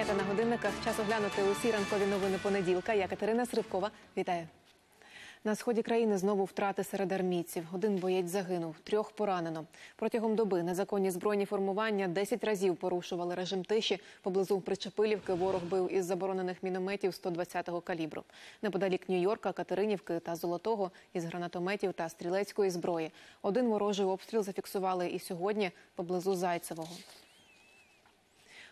Дев'ята на годинниках. Час оглянути усі ранкові новини понеділка. Я Катерина Сривкова. Вітаю. На сході країни знову втрати серед армійців. Один боєць загинув, трьох поранено. Протягом доби незаконні збройні формування 10 разів порушували режим тиші. Поблизу Причепилівки ворог бив із заборонених мінометів 120-го калібру. Неподалік Нью-Йорка, Катеринівки та Золотого із гранатометів та стрілецької зброї. Один ворожий обстріл зафіксували і сьогодні поблизу Зайцевого.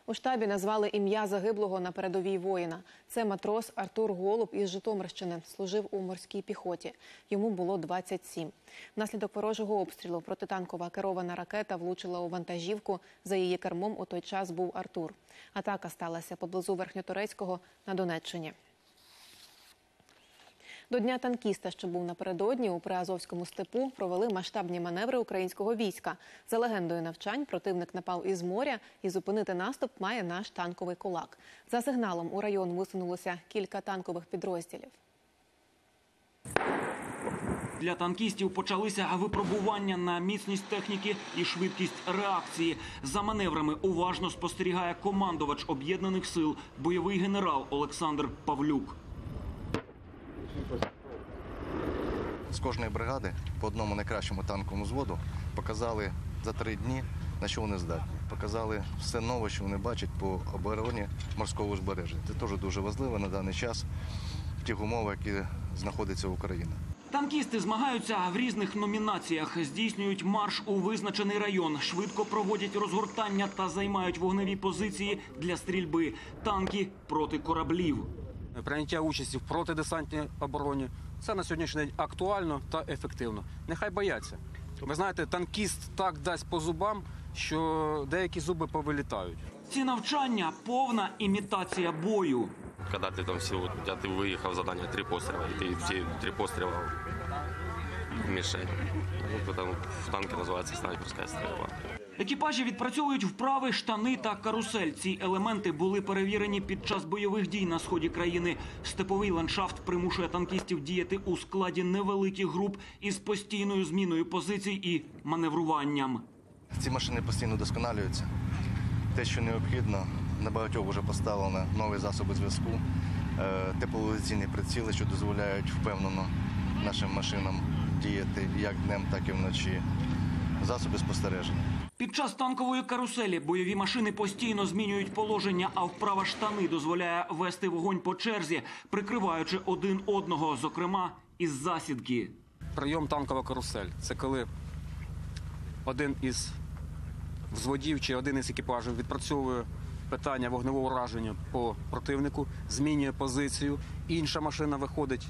У штабі назвали ім'я загиблого на передовій воїна. Це матрос Артур Голуб із Житомирщини. Служив у морській піхоті. Йому було 27. Внаслідок ворожого обстрілу протитанкова керована ракета влучила у вантажівку. За її кермом у той час був Артур. Атака сталася поблизу Верхньотурецького на Донеччині. До дня танкіста, що був напередодні у Приазовському степу, провели масштабні маневри українського війська. За легендою навчань противник напав із моря і зупинити наступ має наш танковий кулак. За сигналом у район висунулося кілька танкових підрозділів. Для танкістів почалися випробування на міцність техніки і швидкість реакції. За маневрами уважно спостерігає командувач об'єднаних сил, бойовий генерал Олександр Павлюк. З кожної бригади по одному найкращому танковому взводу показали за три дні, на що вони здатні. Показали все нове, що вони бачать по обороні морського узбережжя. Це теж дуже важливо на даний час в тих умовах, які знаходиться Україна. Танкісти змагаються в різних номінаціях, здійснюють марш у визначений район, швидко проводять розгортання та займають вогневі позиції для стрільби. Танки проти кораблів прийняття участі в протидесантній обороні. Це на сьогоднішній день актуально та ефективно. Нехай бояться. Ви знаєте, танкіст так дасть по зубам, що деякі зуби повилітають. Ці навчання повна імітація бою. Когда ты там всего, у тебя ты выехал задание три пострела, и ты все три пострела в мишень. Ну, потом в танке называется снайперская стрельба. Екіпажі відпрацьовують вправи, штани та карусель. Ці елементи були перевірені під час бойових дій на сході країни. Степовий ландшафт примушує танкістів діяти у складі невеликих груп із постійною зміною позицій і маневруванням. Ці машини постійно досконалюються. Те, що необхідно, на багатьох вже поставлено нові засоби зв'язку, е, тепловізійні приціли, що дозволяють впевнено нашим машинам діяти як днем, так і вночі. Засоби спостереження. Під час танкової каруселі бойові машини постійно змінюють положення, а вправа штани дозволяє вести вогонь по черзі, прикриваючи один одного, зокрема із засідки. Прийом танкова карусель це коли один із взводів чи один із екіпажів відпрацьовує питання вогневого ураження по противнику, змінює позицію. Інша машина виходить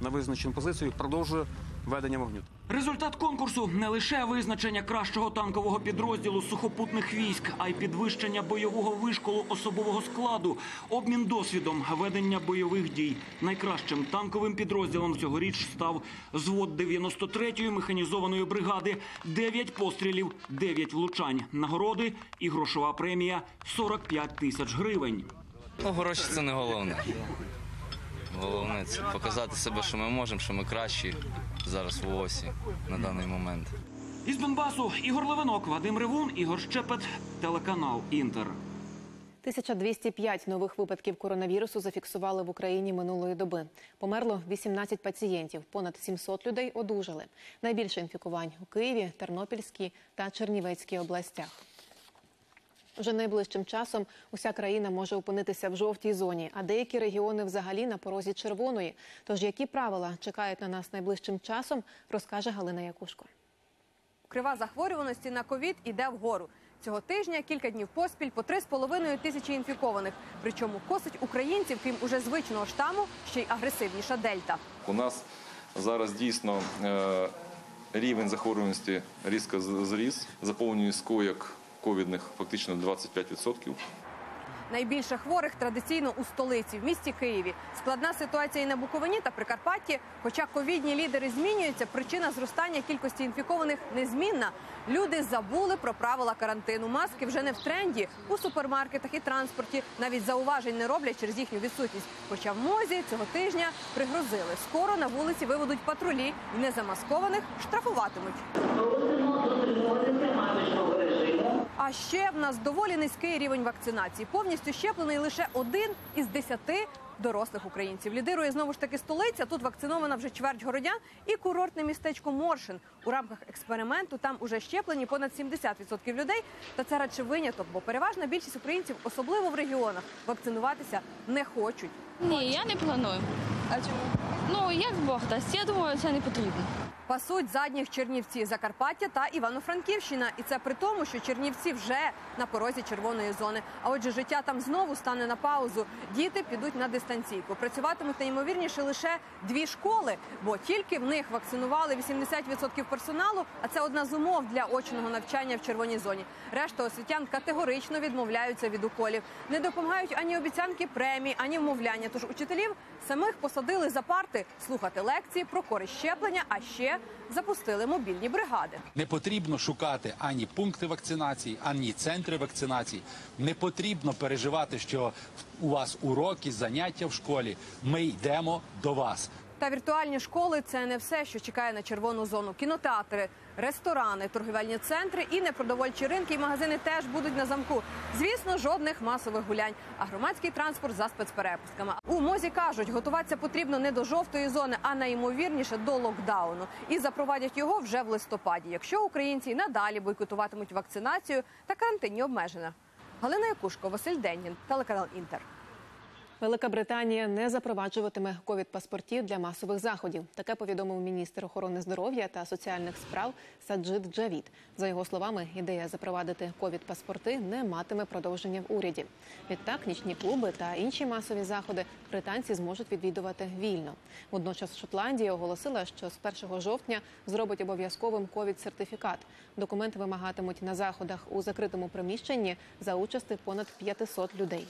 на визначену позицію і продовжує ведення вогню. Результат конкурсу не лише визначення кращого танкового підрозділу сухопутних військ, а й підвищення бойового вишколу особового складу, обмін досвідом ведення бойових дій. Найкращим танковим підрозділом цьогоріч став звод 93-ї механізованої бригади. 9 пострілів, 9 влучань, нагороди і грошова премія 45 тисяч гривень. Ну, гроші це не головне. Головне це показати себе, що ми можемо, що ми кращі зараз в ООСі на даний момент. Із Донбасу Ігор Левинок, Вадим Ревун, Ігор Щепет, телеканал Інтер. 1205 нових випадків коронавірусу зафіксували в Україні минулої доби. Померло 18 пацієнтів, понад 700 людей одужали. Найбільше інфікувань у Києві, Тернопільській та Чернівецькій областях. Вже найближчим часом уся країна може опинитися в жовтій зоні, а деякі регіони взагалі на порозі червоної. Тож які правила чекають на нас найближчим часом, розкаже Галина Якушко. Крива захворюваності на ковід іде вгору. Цього тижня кілька днів поспіль по 3,5 тисячі інфікованих. Причому косить українців, крім уже звичного штаму, ще й агресивніша дельта. У нас зараз дійсно е, рівень захворюваності різко зріс. Заповненість коїк ковідних фактично 25%. Найбільше хворих традиційно у столиці, в місті Києві. Складна ситуація і на Буковині та Прикарпатті. Хоча ковідні лідери змінюються, причина зростання кількості інфікованих незмінна. Люди забули про правила карантину. Маски вже не в тренді у супермаркетах і транспорті. Навіть зауважень не роблять через їхню відсутність. Хоча в мозі цього тижня пригрозили. Скоро на вулиці виведуть патрулі і незамаскованих штрафуватимуть. А ще в нас доволі низький рівень вакцинації. Повністю щеплений лише один із десяти дорослих українців. Лідирує знову ж таки столиця. Тут вакцинована вже чверть городян і курортне містечко Моршин. У рамках експерименту там уже щеплені понад 70% людей. Та це радше виняток, бо переважна більшість українців, особливо в регіонах, вакцинуватися не хочуть. Ні, я не планую. А чому? Ну як Бог дасть, я думаю, це не потрібно. Пасуть задніх Чернівці, Закарпаття та Івано-Франківщина. І це при тому, що Чернівці вже на порозі червоної зони. А отже, життя там знову стане на паузу. Діти підуть на дистанційку. Працюватимуть найімовірніше лише дві школи, бо тільки в них вакцинували 80% персоналу. А це одна з умов для очного навчання в червоній зоні. Решта освітян категорично відмовляються від уколів. Не допомагають ані обіцянки премій, ані вмовляння. Тож учителів самих посадили за парти слухати лекції про користь щеплення, а ще запустили мобільні бригади. Не потрібно шукати ані пункти вакцинації, ані центри вакцинації. Не потрібно переживати, що у вас уроки, заняття в школі. Ми йдемо до вас. Та віртуальні школи це не все, що чекає на червону зону. Кінотеатри, ресторани, торгівельні центри і непродовольчі ринки і магазини теж будуть на замку. Звісно, жодних масових гулянь, а громадський транспорт за спецперепустками. У мозі кажуть, готуватися потрібно не до жовтої зони, а найімовірніше до локдауну. І запровадять його вже в листопаді, якщо українці надалі бойкотуватимуть вакцинацію та карантинні обмеження. Галина Якушко, Василь Денін, телеканал Інтер. Велика Британія не запроваджуватиме ковід-паспортів для масових заходів. Таке повідомив міністр охорони здоров'я та соціальних справ Саджид Джавід. За його словами, ідея запровадити ковід-паспорти не матиме продовження в уряді. Відтак, нічні клуби та інші масові заходи британці зможуть відвідувати вільно. Водночас Шотландія оголосила, що з 1 жовтня зробить обов'язковим ковід-сертифікат. Документ вимагатимуть на заходах у закритому приміщенні за участи понад 500 людей.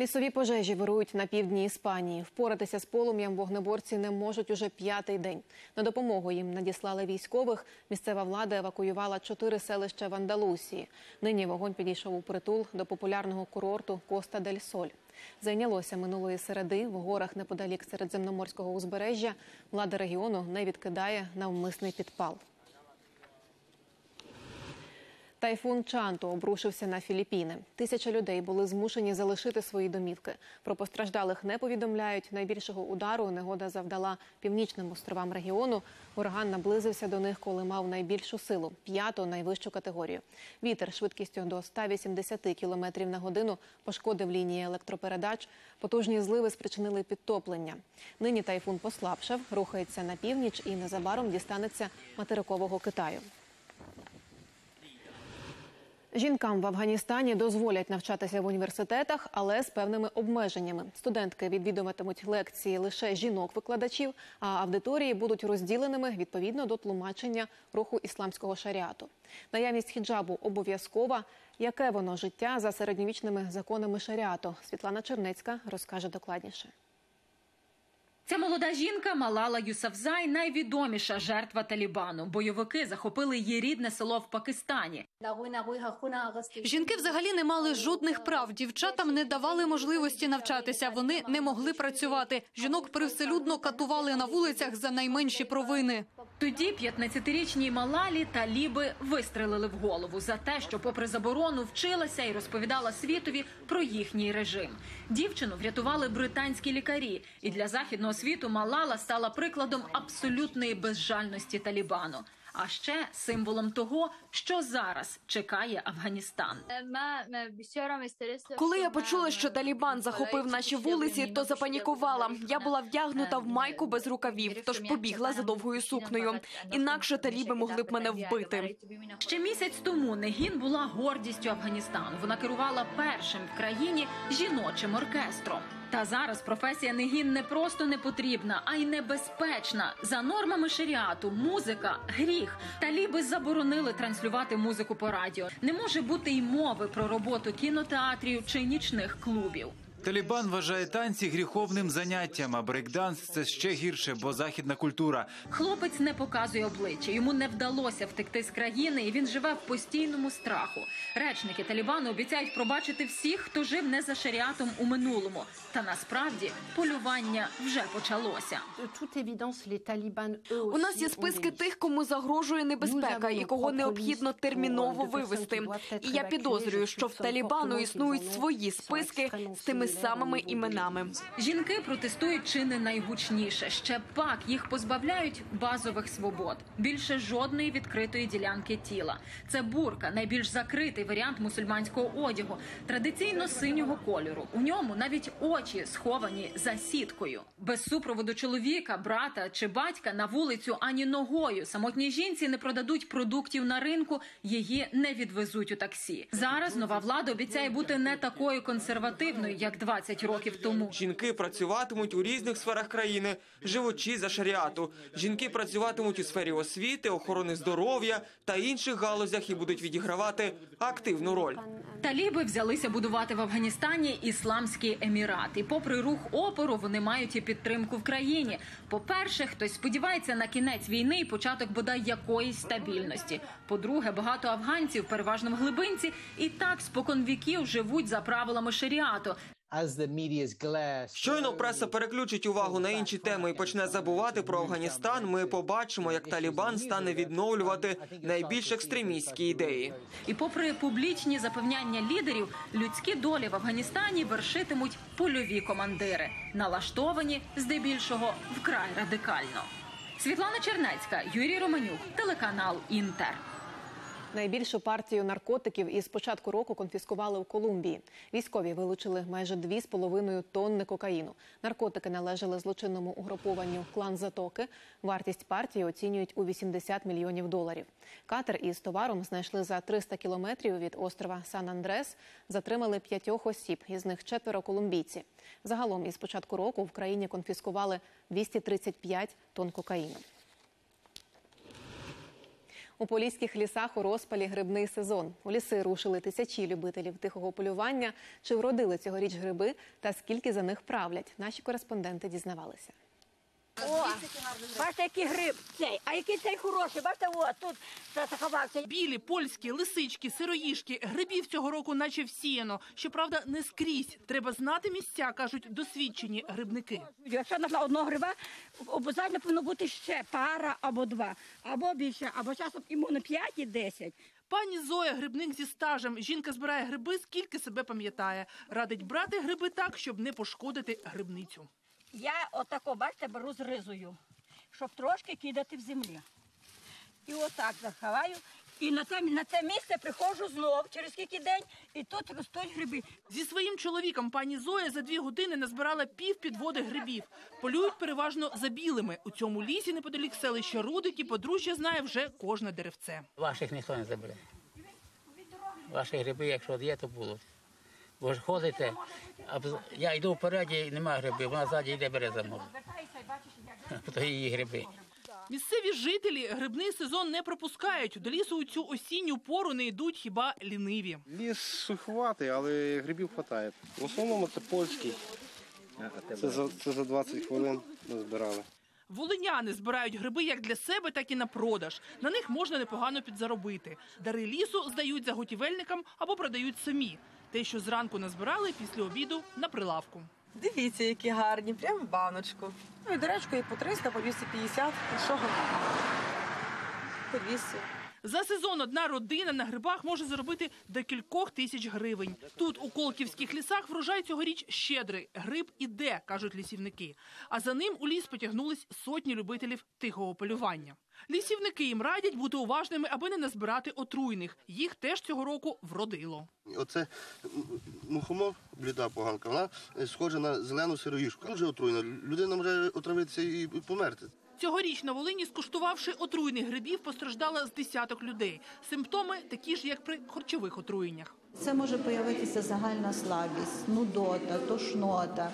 Лісові пожежі вирують на півдні Іспанії. Впоратися з полум'ям вогнеборці не можуть уже п'ятий день. На допомогу їм надіслали військових. Місцева влада евакуювала чотири селища в Андалусії. Нині вогонь підійшов у притул до популярного курорту Коста дель Соль. Зайнялося минулої середи в горах неподалік середземноморського узбережжя. Влада регіону не відкидає навмисний підпал. Тайфун Чанту обрушився на Філіппіни. Тисяча людей були змушені залишити свої домівки. Про постраждалих не повідомляють. Найбільшого удару негода завдала північним островам регіону. Ураган наблизився до них, коли мав найбільшу силу п'яту найвищу категорію. Вітер швидкістю до 180 км на годину пошкодив лінії електропередач. Потужні зливи спричинили підтоплення. Нині тайфун послабшав, рухається на північ і незабаром дістанеться материкового Китаю. Жінкам в Афганістані дозволять навчатися в університетах, але з певними обмеженнями. Студентки відвідуватимуть лекції лише жінок-викладачів, а аудиторії будуть розділеними відповідно до тлумачення руху ісламського шаріату. Наявність хіджабу обов'язкова. Яке воно життя за середньовічними законами шаріату? Світлана Чернецька розкаже докладніше. Ця молода жінка Малала Юсафзай найвідоміша жертва Талібану. Бойовики захопили її рідне село в Пакистані. Жінки взагалі не мали жодних прав. Дівчатам не давали можливості навчатися. Вони не могли працювати. Жінок привселюдно катували на вулицях за найменші провини. Тоді 15-річній Малалі таліби вистрелили в голову за те, що, попри заборону, вчилася і розповідала світові про їхній режим. Дівчину врятували британські лікарі, і для західного світу Малала стала прикладом абсолютної безжальності Талібану. А ще символом того, що зараз чекає Афганістан. Коли я почула, що Талібан захопив наші вулиці, то запанікувала. Я була вдягнута в майку без рукавів, тож побігла за довгою сукнею. Інакше таліби могли б мене вбити. Ще місяць тому Негін була гордістю Афганістану. Вона керувала першим в країні жіночим оркестром. Та зараз професія Негін не просто не потрібна, а й небезпечна. За нормами шаріату музика гріх. Таліби заборонили транслювати музику по радіо. Не може бути й мови про роботу кінотеатрів чи нічних клубів. Талібан вважає танці гріховним заняттям, а брейкданс це ще гірше, бо західна культура. Хлопець не показує обличчя. Йому не вдалося втекти з країни, і він живе в постійному страху. Речники Талібану обіцяють пробачити всіх, хто жив не за шаріатом у минулому. Та насправді полювання вже почалося. У нас є списки тих, кому загрожує небезпека і кого необхідно терміново вивести. І я підозрюю, що в Талібану існують свої списки з тими самими іменами. Жінки протестують чи не найгучніше. Ще пак їх позбавляють базових свобод. Більше жодної відкритої ділянки тіла. Це бурка, найбільш закритий варіант мусульманського одягу, традиційно синього кольору. У ньому навіть очі сховані за сіткою. Без супроводу чоловіка, брата чи батька на вулицю ані ногою. Самотній жінці не продадуть продуктів на ринку, її не відвезуть у таксі. Зараз нова влада обіцяє бути не такою консервативною, як 20 років тому. Жінки працюватимуть у різних сферах країни, живучи за шаріату. Жінки працюватимуть у сфері освіти, охорони здоров'я та інших галузях і будуть відігравати активну роль. Таліби взялися будувати в Афганістані ісламський емірат. І попри рух опору, вони мають і підтримку в країні. По-перше, хтось сподівається на кінець війни і початок бодай якоїсь стабільності. По-друге, багато афганців, переважно в глибинці, і так спокон віків живуть за правилами шаріату. Щойно преса переключить увагу на інші теми і почне забувати про Афганістан. Ми побачимо, як Талібан стане відновлювати найбільш екстремістські ідеї. І попри публічні запевняння лідерів, людські долі в Афганістані вершитимуть польові командири, налаштовані здебільшого вкрай радикально. Світлана Чернецька, Юрій Романюк, телеканал Інтер. Найбільшу партію наркотиків із початку року конфіскували в Колумбії. Військові вилучили майже 2,5 тонни кокаїну. Наркотики належали злочинному угрупованню клан Затоки. Вартість партії оцінюють у 80 мільйонів доларів. Катер із товаром знайшли за 300 кілометрів від острова Сан-Андрес. Затримали п'ятьох осіб, із них четверо колумбійці. Загалом із початку року в країні конфіскували 235 тонн кокаїну. У поліських лісах у розпалі грибний сезон. У ліси рушили тисячі любителів тихого полювання. Чи вродили цьогоріч гриби та скільки за них правлять? Наші кореспонденти дізнавалися. О, бачите, який гриб цей, а який цей хороший, бачите, от тут заховався. Білі, польські, лисички, сироїшки, грибів цього року наче всіяно. Щоправда, не скрізь. Треба знати місця, кажуть досвідчені грибники. Якщо знайшла одного гриба, обов'язково повинно бути ще пара або два, або більше, або часом імуно 5 і 10. Пані Зоя, грибник зі стажем. Жінка збирає гриби, скільки себе пам'ятає. Радить брати гриби так, щоб не пошкодити грибницю. Я отако, бачите, беру з ризою, щоб трошки кидати в землі. І отак заховаю. І на це, на це місце приходжу знов через скільки день, і тут ростуть гриби. Зі своїм чоловіком пані Зоя за дві години назбирала пів підводи грибів. Полюють переважно за білими. У цьому лісі неподалік селища Рудики подружжя знає вже кожне деревце. Ваших ніхто не забере. Ваші гриби, якщо є, то було. Ви ж ходите, а я йду вперед і немає грибів, вона ззаді йде бере за мною. То її гриби. Місцеві жителі грибний сезон не пропускають. До лісу у цю осінню пору не йдуть хіба ліниві. Ліс суховатий, але грибів вистачає. В основному це польський. Це за, це за 20 хвилин ми збирали. Волиняни збирають гриби як для себе, так і на продаж. На них можна непогано підзаробити. Дари лісу здають заготівельникам або продають самі. Те, що зранку назбирали, після обіду на прилавку. Дивіться, які гарні, прямо в баночку. Ну, і доречко і по 300, по 250. Що По 200. За сезон одна родина на грибах може заробити до кількох тисяч гривень. Тут у Колківських лісах врожай цьогоріч щедрий. Гриб іде, кажуть лісівники. А за ним у ліс потягнулись сотні любителів тихого полювання. Лісівники їм радять бути уважними, аби не назбирати отруйних. Їх теж цього року вродило. Оце мухомор, бліда поганка, вона схожа на зелену сироїшку. Дуже отруйна. Людина може отравитися і померти. Цьогоріч на Волині, скуштувавши отруйних грибів, постраждала з десяток людей. Симптоми такі ж, як при харчових отруєннях. Це може появитися загальна слабість, нудота, тошнота,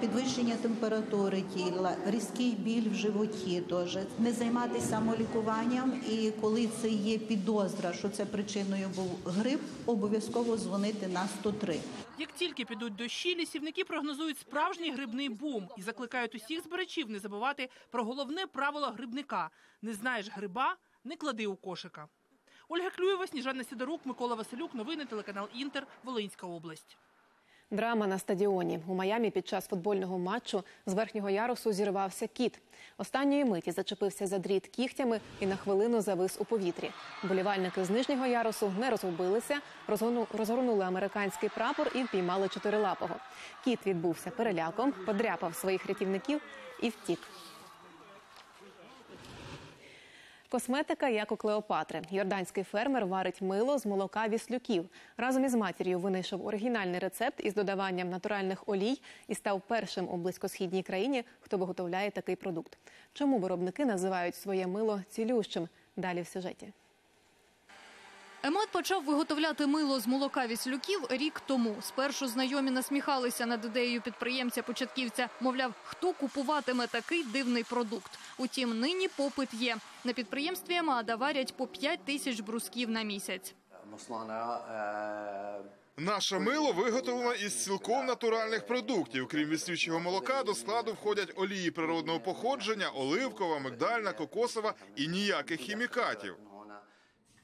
підвищення температури тіла, різкий біль в животі. Теж не займатися самолікуванням. І коли це є підозра, що це причиною був грип, обов'язково дзвонити на 103. Як тільки підуть дощі, лісівники прогнозують справжній грибний бум і закликають усіх збирачів не забувати про головне правило грибника: не знаєш гриба, не клади у кошика. Ольга Клюєва, Сніжана Сидорук, Микола Василюк. Новини телеканал Інтер. Волинська область. Драма на стадіоні у Майамі під час футбольного матчу з верхнього ярусу зірвався кіт. Останньої миті зачепився за дріт кігтями і на хвилину завис у повітрі. Болівальники з нижнього ярусу не розгубилися, розгорнули американський прапор і впіймали чотирилапого. Кіт відбувся переляком, подряпав своїх рятівників і втік. Косметика, як у Клеопатри. Йорданський фермер варить мило з молока віслюків. Разом із матір'ю винайшов оригінальний рецепт із додаванням натуральних олій і став першим у близькосхідній країні, хто виготовляє такий продукт. Чому виробники називають своє мило цілющим? Далі в сюжеті. Емат почав виготовляти мило з молока віслюків рік тому. Спершу знайомі насміхалися над ідеєю підприємця-початківця. Мовляв, хто купуватиме такий дивний продукт. Утім, нині попит є. На підприємстві Емада варять по 5 тисяч брусків на місяць. Наше мило виготовлено із цілком натуральних продуктів. Крім віснючого молока, до складу входять олії природного походження, оливкова, мигдальна, кокосова і ніяких хімікатів.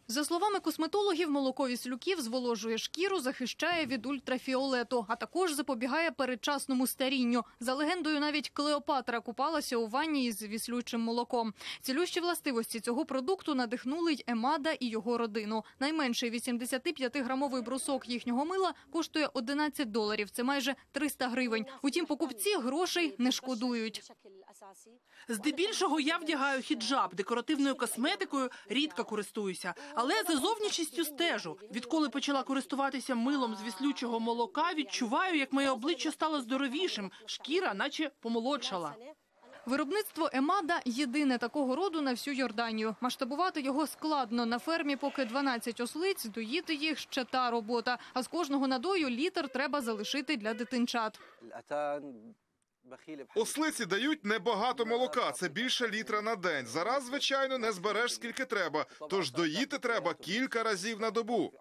За словами косметологів, молоко віслюків зволожує шкіру, захищає від ультрафіолету, а також запобігає передчасному старінню. За легендою, навіть Клеопатра купалася у ванні із віслючим молоком. Цілющі властивості цього продукту надихнули й Емада і його родину. Найменший 85-грамовий брусок їхнього мила коштує 11 доларів. Це майже 300 гривень. Утім, покупці грошей не шкодують. Здебільшого я вдягаю хіджаб декоративною косметикою, рідко користуюся, але за зовнішністю стежу. Відколи почала користуватися милом з віслючого молока, відчуваю, як моє обличчя стало здоровішим, шкіра, наче помолодшала. Виробництво Емада єдине такого роду на всю Йорданію. Масштабувати його складно. На фермі поки 12 ослиць, доїти їх ще та робота. А з кожного надою літр треба залишити для дитинчат. Ослиці дають небагато молока, це більше літра на день. Зараз, звичайно, не збереш скільки треба, тож доїти треба кілька разів на добу.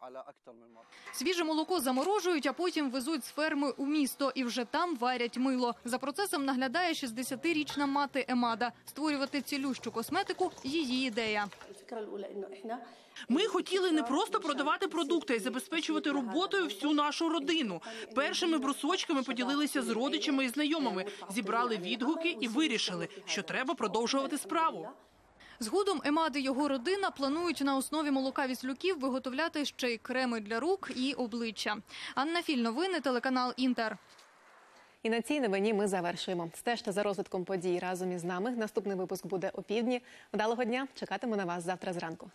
Свіже молоко заморожують, а потім везуть з ферми у місто і вже там варять мило. За процесом наглядає 60-річна мати Емада. Створювати цілющу косметику – її ідея. Ми хотіли не просто продавати продукти, а й забезпечувати роботою всю нашу родину. Першими брусочками поділилися з родичами і знайомими, зібрали відгуки і вирішили, що треба продовжувати справу. Згодом Емад і його родина планують на основі молока віслюків виготовляти ще й креми для рук і обличчя. Анна Філь, новини, телеканал Інтер. І на цій новині ми завершуємо. Стежте за розвитком подій разом із нами. Наступний випуск буде опівдні. Вдалого дня. Чекатиму на вас завтра зранку.